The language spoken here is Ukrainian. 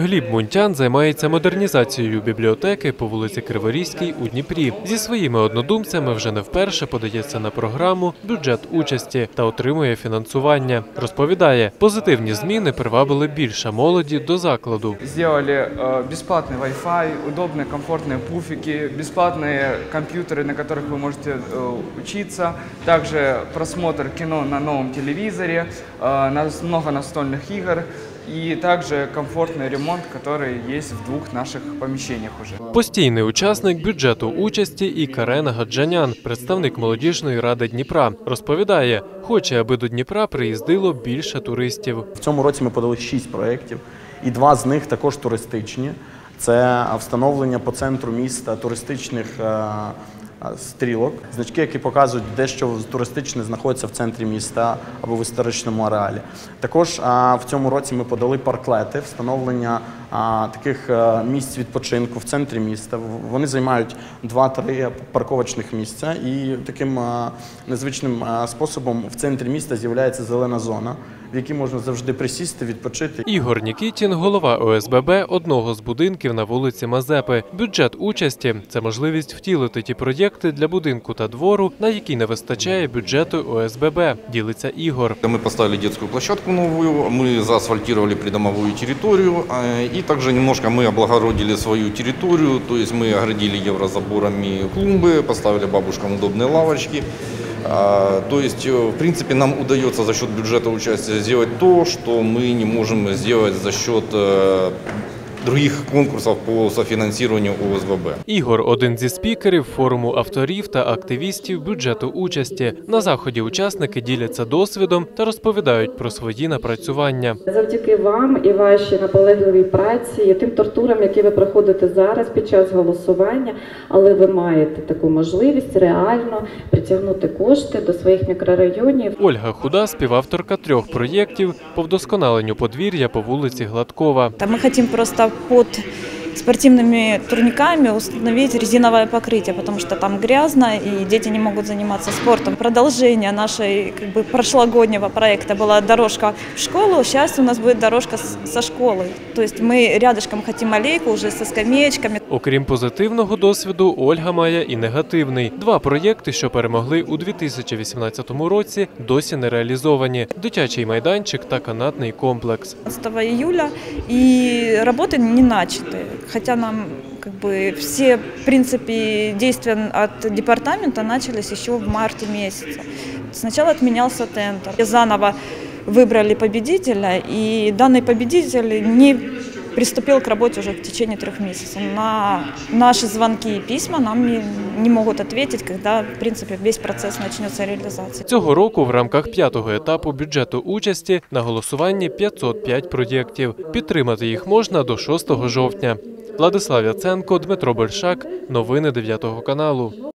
Гліб Мунтян займається модернізацією бібліотеки по вулиці Криворізькій у Дніпрі. Зі своїми однодумцями вже не вперше подається на програму бюджет участі та отримує фінансування. Розповідає, позитивні зміни привабили більше молоді до закладу. Сделали э, бесплатный Wi-Fi, удобные, комфортные пуфики, бесплатные компьютеры, на которых вы можете э, учиться, также просмотр кино на новом телевизоре, э, нас- много настольных игр и также комфортный ремонт, который есть в двух наших помещениях уже. Постійний учасник бюджету участі і Карена Гаджанян, представник молодіжної ради Дніпра, розповідає, хоче, аби до Дніпра приїздило більше туристів. В цьому році ми подали шість проєктів, і два з них також туристичні. Це встановлення по центру міста туристичних е, стрілок, значки, які показують, де що туристичне знаходиться в центрі міста або в історичному ареалі. Також в цьому році ми подали парклети, встановлення таких е, місць відпочинку в центрі міста. Вони займають 2-3 парковочних місця, і таким незвичним способом в центрі міста з'являється зелена зона, в якій можна завжди присісти, відпочити. Ігор Нікітін, голова ОСББ одного з будинків на вулиці Мазепи. Бюджет участі це можливість втілити ті проєкти для будинку та двору, на які не вистачає бюджету ОСББ. Ділиться Ігор. Мы поставили детскую площадку новую, мы заасфальтировали придомовую территорию, а, и также немножко мы облагородили свою территорию, то есть мы оградили еврозаборами клумбы, поставили бабушкам удобные лавочки. А, То есть, э, в принципе, нам удается за счет бюджета участия сделать то, что мы не можем сделать за счет э, других конкурсов по софинансированию ОСББ. Ігор один зі спікерів форуму авторів та активістів бюджету участі. На заході учасники діляться досвідом та розповідають про свої напрацювання. Завдяки вам і вашій наполегливій праці, і тим тортурам, які ви проходите зараз під час голосування, але ви маєте таку можливість реально притягнути кошти до своїх мікрорайонів. Ольга Худа, співавторка трьох проєктів по вдосконаленню подвір'я по вулиці Гладкова. Там мы хотим просто под спортивными турниками установить резиновое покрытие, потому что там грязно и дети не могут заниматься спортом. Продолжение нашей как бы, прошлогоднего проекта была дорожка в школу. Сейчас у нас будет дорожка с- со школы. То есть мы рядышком хотим аллейку уже со скамеечками. Окрім позитивного досвіду, Ольга має і негативний. Два проєкти, що перемогли у 2018 році, досі не реалізовані: дитячий майданчик та канатний комплекс. 15 июля и работы не начаты. Хотя нам как бы все, в принципе, действия от департамента начались еще в марте месяце. Сначала отменялся тендер. И Заново выбрали победителя, и данный победитель не приступил к работе уже в течение трех месяцев. На наши звонки и письма нам не, не могут ответить, когда, в принципе, весь процесс начнется реализации. Цього року в рамках п'ятого етапу бюджету участі на голосуванні 505 проєктів. Підтримати їх можна до 6 жовтня. Владислав Яценко, Дмитро Большак. Новини 9 каналу.